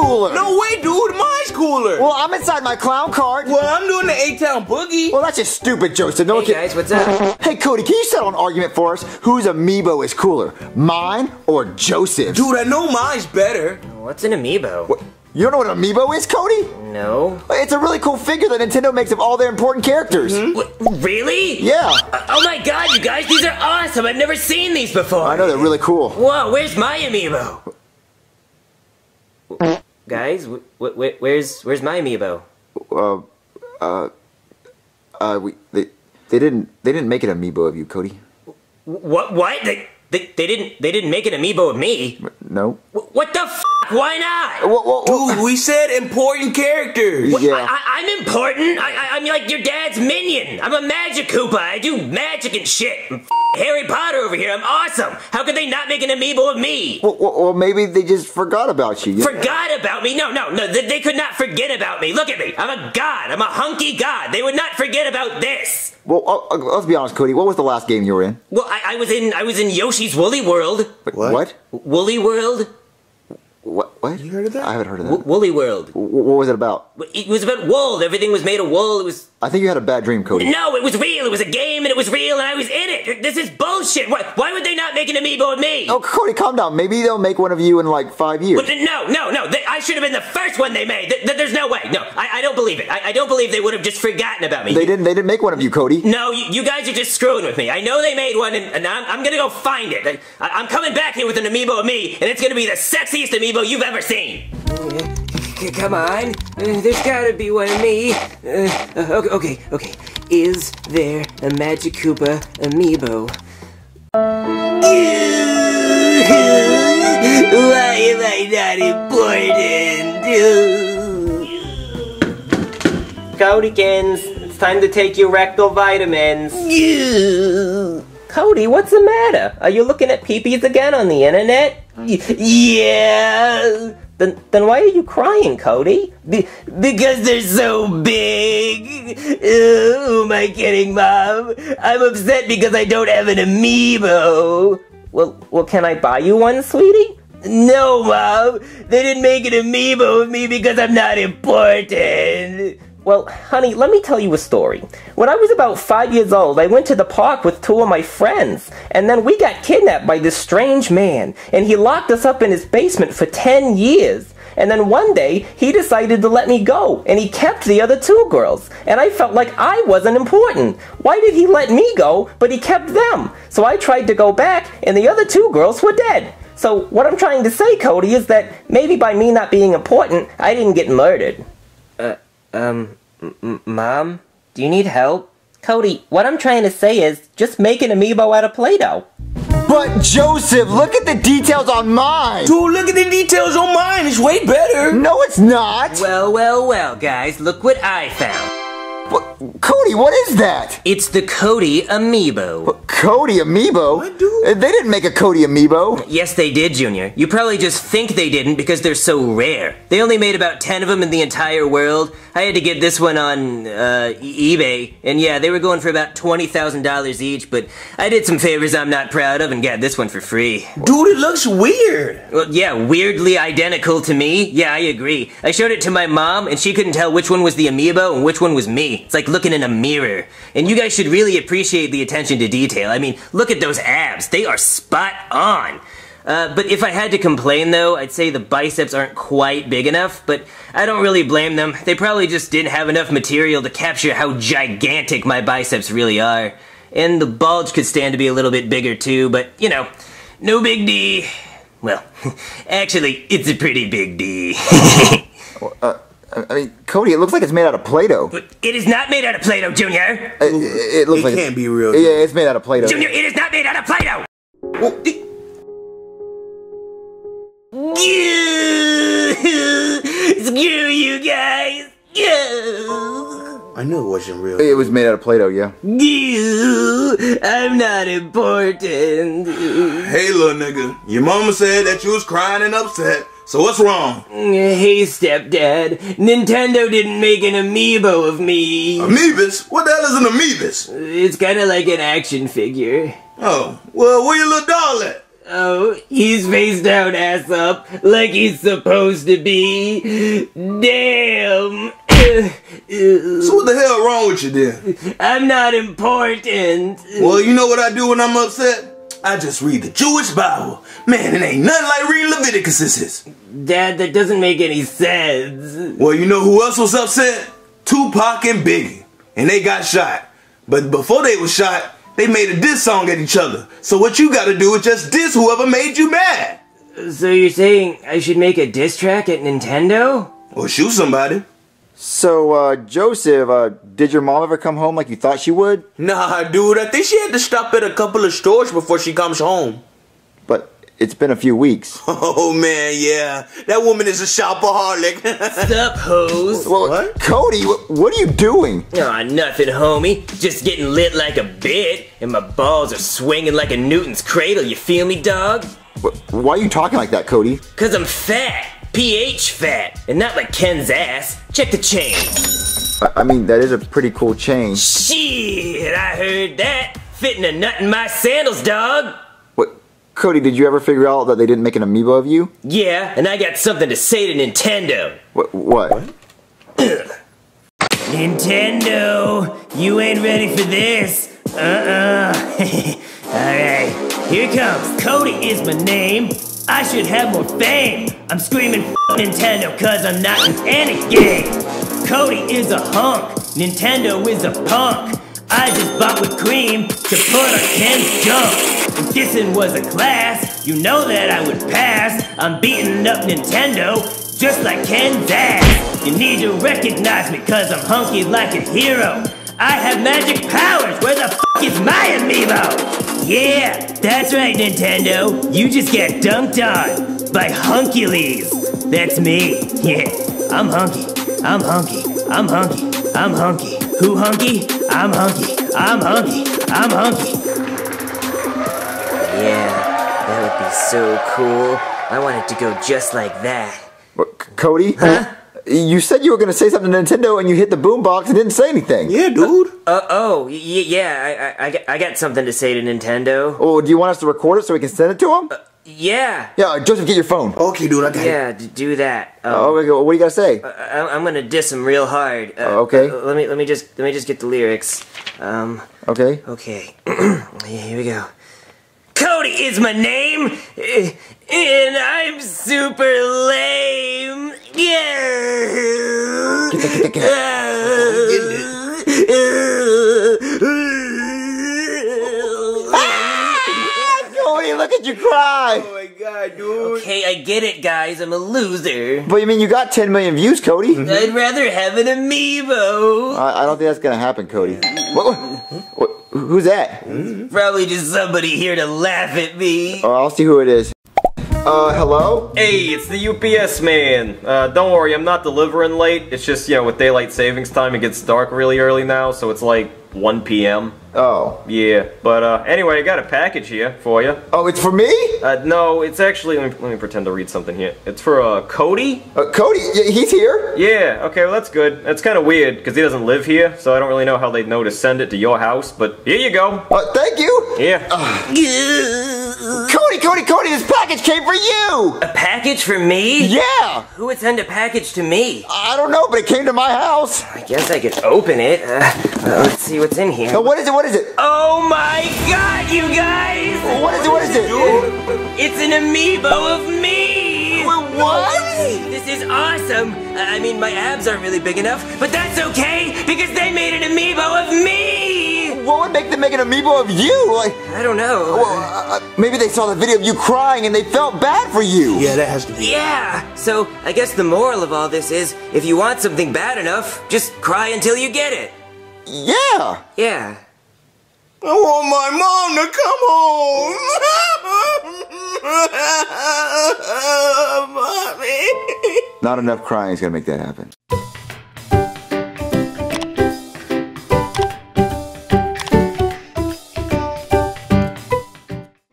cooler. No way, dude. Mine's cooler. Well, I'm inside my clown cart. Well, I'm doing the A-Town Boogie. Well, that's just stupid, Joseph. No one Hey can- guys, what's up? Hey, Cody, can you settle an argument for us? Whose amiibo is cooler, mine or Joseph's? Dude, I know mine's better. What's an amiibo? You don't know what an amiibo is, Cody? No. It's a really cool figure that Nintendo makes of all their important characters. What, really? Yeah, Uh, oh my god, you guys, these are awesome! I've never seen these before! I know they're really cool. Whoa, where's my amiibo? Guys, wh- wh- wh- where's where's my amiibo? Uh, uh, uh, we they they didn't they didn't make an amiibo of you, Cody. What? What? They, they, they didn't they didn't make an amiibo of me. No. Wh- What the f? Why not? What, what, what- Dude, we said important characters. Yeah. I, I, I'm important. I, I, I'm like your dad's minion. I'm a magic Koopa. I do magic and shit. I'm Harry Potter over here. I'm awesome. How could they not make an amiibo of me? well, well, well, maybe they just forgot about you. You- Forgot about me? No, no, no. They, they could not forget about me. Look at me. I'm a god. I'm a hunky god. They would not forget about this. Well, uh, uh, let's be honest, Cody. What was the last game you were in? Well, I, I was in I was in Yoshi's Woolly World. What? What? Woolly World. What? What? You heard of that? I haven't heard of that. W- Woolly World. Wh- what was it about? It was about wool. Everything was made of wool. It was I think you had a bad dream, Cody. no, it was real. It was a game, and it was real, and I was in it. This is bullshit. Why, why would they not make an amiibo of me? Oh, Cody, calm down. Maybe they'll make one of you in like five years. But No, no, no. They, I should have been the first one they made. Th- th- there's no way. No, I, I don't believe it. I, I don't believe they would have just forgotten about me. They didn't. They didn't make one of you, Cody. No, you, you guys are just screwing with me. I know they made one, and, and I'm, I'm gonna go find it. I, I- I'm coming back here with an amiibo of me, and it's gonna be the sexiest amiibo you've ever seen. Come on, Uh, there's gotta be one of me. Uh, okay, okay, okay. Is there a Magic Koopa amiibo? Why am I not important? Codykins, it's time to take your rectal vitamins. Cody, what's the matter? Are you looking at peepees again on the internet? Yeah. Then, then why are you crying, Cody? Be- because they're so big. Oh, am I kidding, Mom? I'm upset because I don't have an amiibo. Well, well, can I buy you one, sweetie? No, Mom. They didn't make an amiibo of me because I'm not important. Well, honey, let me tell you a story. When I was about five years old, I went to the park with two of my friends, and then we got kidnapped by this strange man, and he locked us up in his basement for 10 years. And then one day, he decided to let me go, and he kept the other two girls, and I felt like I wasn't important. Why did he let me go, but he kept them? So I tried to go back, and the other two girls were dead. So what I'm trying to say, Cody, is that maybe by me not being important, I didn't get murdered. Uh, Um, m- Mom, do you need help? Cody, what I'm trying to say is just make an amiibo out of Play-Doh. But Joseph, look at the details on mine. Dude, look at the details on mine. It's way better. No, it's not. Well, well, well, guys, look what I found. What- Cody, what is that? It's the Cody Amiibo. Cody amiibo? What, dude? They didn't make a Cody amiibo. Yes, they did, Junior. You probably just think they didn't because they're so rare. They only made about 10 of them in the entire world. I had to get this one on uh, eBay, and yeah, they were going for about $20,000 each, but I did some favors I'm not proud of and got this one for free. Dude, it looks weird. Well, yeah, weirdly identical to me. Yeah, I agree. I showed it to my mom, and she couldn't tell which one was the amiibo and which one was me. It's like looking in a mirror. And you guys should really appreciate the attention to detail. I mean, look at those abs. They are spot on. Uh, but if I had to complain though, I'd say the biceps aren't quite big enough, but I don't really blame them. They probably just didn't have enough material to capture how gigantic my biceps really are. And the bulge could stand to be a little bit bigger too, but you know, no big D. Well, actually, it's a pretty big D. I I mean, Cody, it looks like it's made out of Play-Doh. but it is not made out of Play-Doh, Junior! It, it- it looks It like can't be real. Yeah, it's made out of Play-Doh. Junior, it is not made out of Play-Doh! Well, it- Screw you guys! I knew it wasn't real. It was made out of Play-Doh, yeah. I'm not important. Hey, little nigga, your mama said that you was crying and upset. So what's wrong? Hey, stepdad. Nintendo didn't make an amiibo of me. Amoebas? What the hell is an amoebas? It's kind of like an action figure. Oh, well, where your little doll at? Oh, he's face down, ass up, like he's supposed to be. Damn. So what the hell wrong with you then? I'm not important. Well, you know what I do when I'm upset? I just read the Jewish Bible. Man, it ain't nothing like reading Leviticus is. Dad, that doesn't make any sense. Well, you know who else was upset? Tupac and Biggie. And they got shot. But before they was shot, they made a diss song at each other. So what you gotta do is just diss whoever made you mad. So you're saying I should make a diss track at Nintendo? Or shoot somebody. So, uh, Joseph, uh, did your mom ever come home like you thought she would? Nah, dude, I think she had to stop at a couple of stores before she comes home. But it's been a few weeks. Oh man, yeah. That woman is a shopaholic. Sup, hoes? Well, What? Cody, wh- what are you doing? Aw, nothing, homie. Just getting lit like a bit, and my balls are swinging like a Newton's cradle, you feel me, dog? Wh- Why are you talking like that, Cody? Cause I'm fat. PH fat. And not like Ken's ass. Check the chain. I, I mean, that is a pretty cool chain. Shit, I heard that. Fitting a nut in my sandals, dog. What, Cody? Did you ever figure out that they didn't make an amiibo of you? Yeah, and I got something to say to Nintendo. What? What? Nintendo, you ain't ready for this. Uh-uh. Alright, here comes. Cody is my name. I should have more fame. I'm screaming F Nintendo cause I'm not in any game. Cody is a hunk. Nintendo is a punk. I just bought with cream to put on Ken's junk. If dissing was a class, you know that I would pass. I'm beating up Nintendo just like Ken's ass. You need to recognize me cause I'm hunky like a hero. I have magic powers, where the f is my amiibo? Yeah, that's right, Nintendo. You just get dunked on by Hunkules. That's me. Yeah, I'm hunky. I'm hunky. I'm hunky. I'm hunky. Who hunky? I'm hunky. I'm hunky. I'm hunky. Yeah, that would be so cool. I want it to go just like that. what Cody? Huh? You said you were going to say something to Nintendo, and you hit the boombox and didn't say anything. yeah, dude. Uh, oh, y- yeah, I, I, I, got, something to say to Nintendo. Oh, do you want us to record it so we can send it to him? Yeah, yeah, Joseph, get your phone. Okay, dude, I got it. yeah, do that. Um, Oh, okay, what do you got to say? I, I'm gonna diss him real hard. Uh, Oh, okay. uh, let me let me just let me just get the lyrics. Um. Okay. Okay. Here we go. Cody is my name, eh, and I'm super lame. Yeah. Get that, get that, get Cody, look at you cry. Oh my god, dude. Okay, I get it, guys. I'm a loser. But you mean you got 10 million views, Cody? I'd rather have an amiibo. I, I don't think that's gonna happen, Cody. What, what, what- who's that? Probably just somebody here to laugh at me. Oh, I'll see who it is. Uh, hello? Hey, it's the UPS man. Uh, don't worry, I'm not delivering late. It's just, you know, with daylight savings time, it gets dark really early now, so it's like 1 p.m. Oh. Yeah, but uh, anyway, I got a package here for you. Oh, it's for me? Uh, no, it's actually, let me, let me pretend to read something here. It's for uh, Cody? Uh, Cody, he's here? Yeah, okay, well, that's good. That's kind of weird, because he doesn't live here, so I don't really know how they'd know to send it to your house, but here you go. Uh, thank you. Yeah. Cody, Cody, Cody, this package came for you. A package for me? Yeah. Who would send a package to me? I don't know, but it came to my house. I guess I could open it. Uh, uh, let's see what's in here. Now, what is it? What is it? Oh my god, you guys! What is it? What is it? It's an amiibo of me! What? This is awesome! I I mean, my abs aren't really big enough, but that's okay make them make an amiibo of you? Like, I don't know. well, uh, uh, maybe they saw the video of you crying and they felt bad for you. Yeah, that has to be. Yeah! So, I guess the moral of all this is if you want something bad enough, just cry until you get it. Yeah. Yeah. I want my mom to come home. Mommy. Not enough crying is gonna make that happen.